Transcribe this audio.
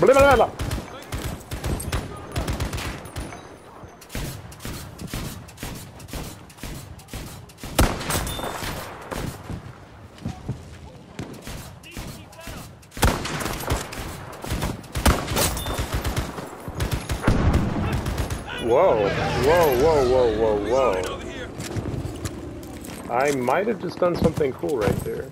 Blah, blah, blah. Whoa, whoa, whoa, whoa, whoa, whoa. I might have just done something cool right there.